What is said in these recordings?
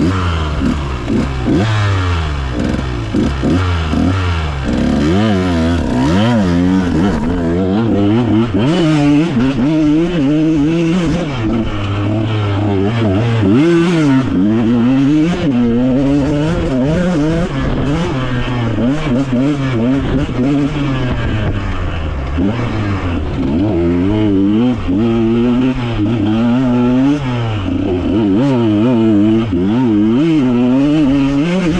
Wow.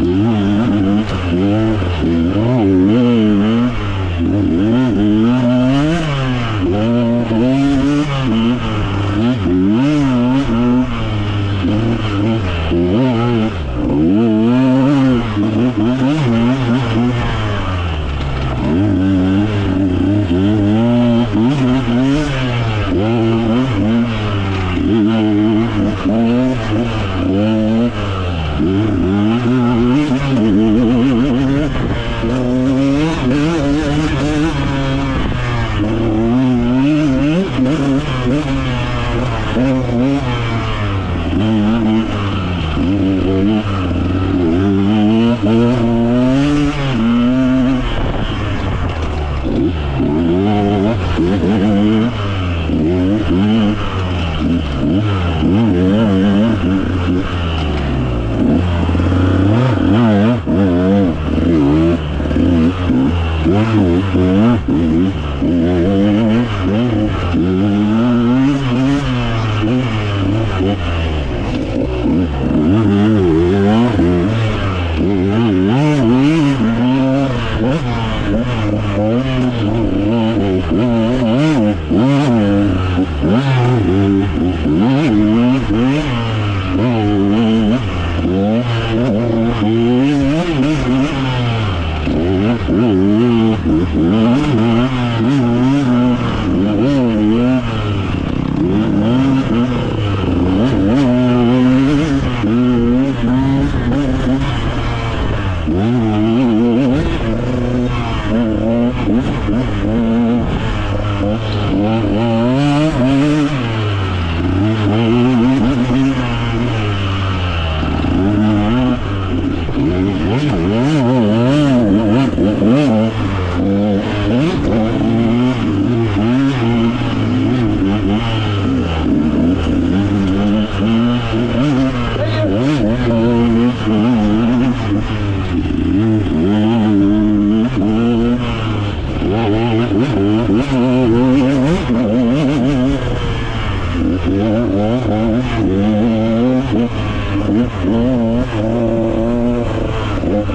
Mm-hmm. Mm-hmm.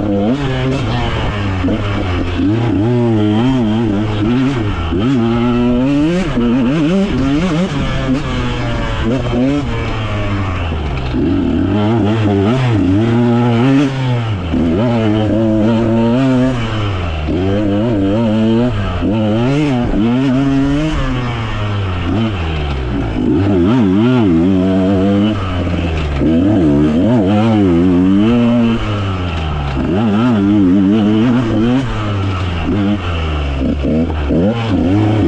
Mm-hmm. Mm-hmm.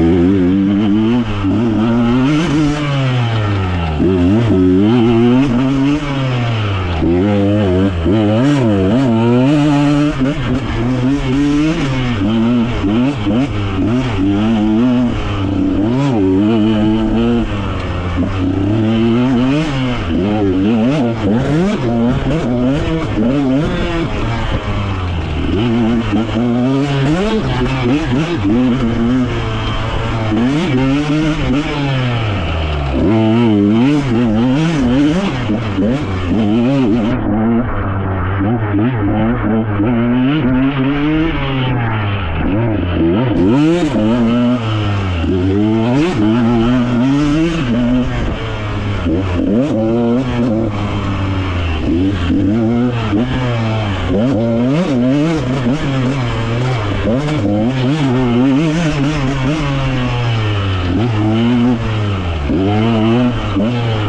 Mm-hmm.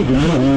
Mm-hmm.